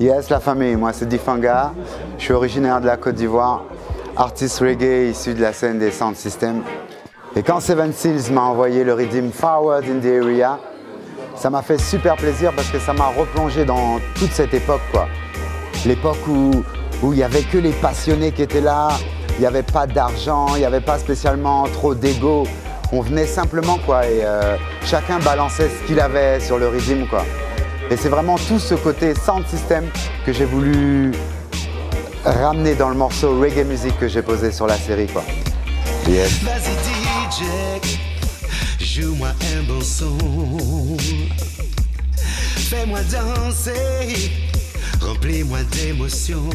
Yes, la famille, moi c'est Difanga, je suis originaire de la Côte d'Ivoire, artiste reggae issu de la scène des Sound Systems. Et quand Seven Seals m'a envoyé le rythme Forward in the Area, ça m'a fait super plaisir parce que ça m'a replongé dans toute cette époque quoi. L'époque où il n'y avait que les passionnés qui étaient là, il n'y avait pas d'argent, il n'y avait pas spécialement trop d'ego. On venait simplement quoi et euh, chacun balançait ce qu'il avait sur le rythme quoi. Et c'est vraiment tout ce côté sound system que j'ai voulu ramener dans le morceau reggae music que j'ai posé sur la série. Quoi. Yes. Vas-y joue-moi un bon son. Fais-moi danser, remplis-moi d'émotions.